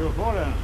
Ja, ta den. ikke å få den.